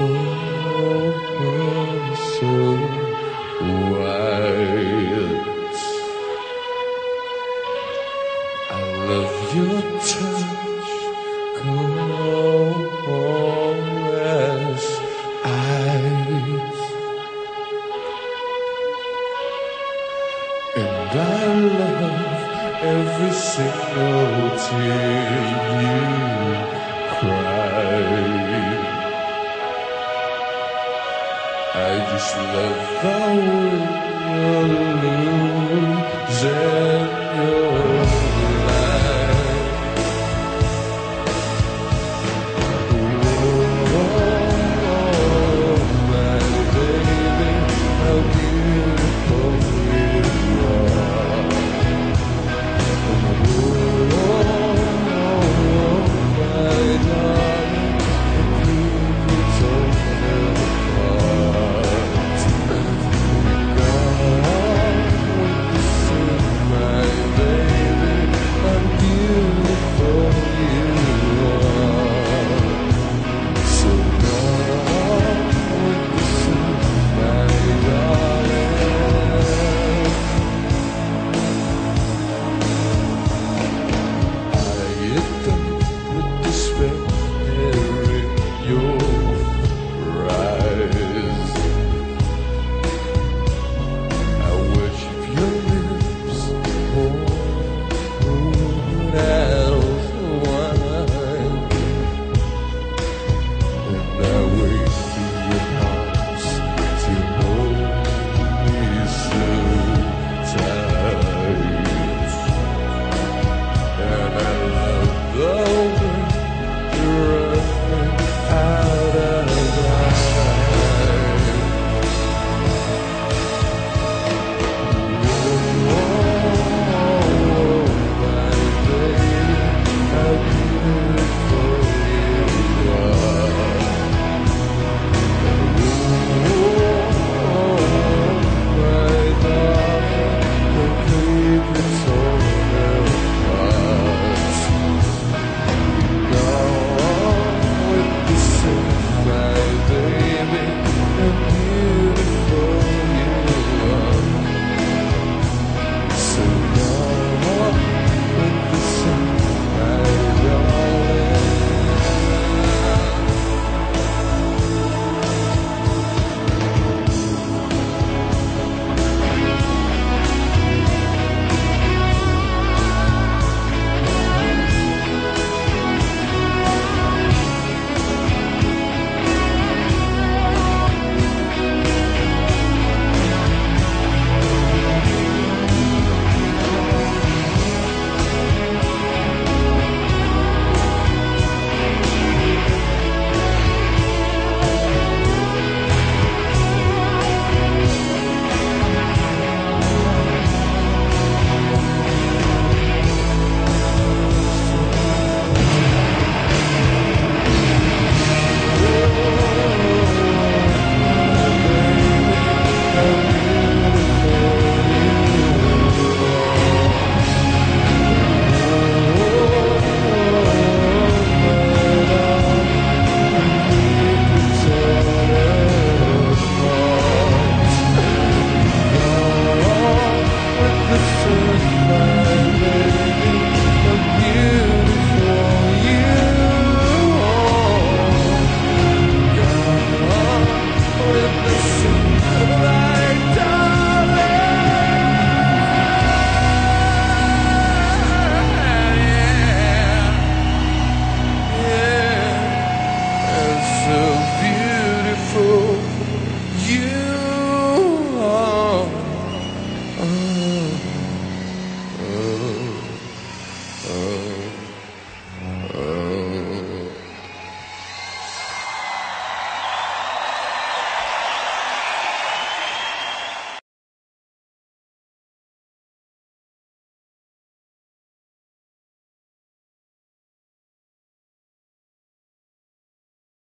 oh, so. I love your touch, and I love every single tear you cry. I just love the way you're losing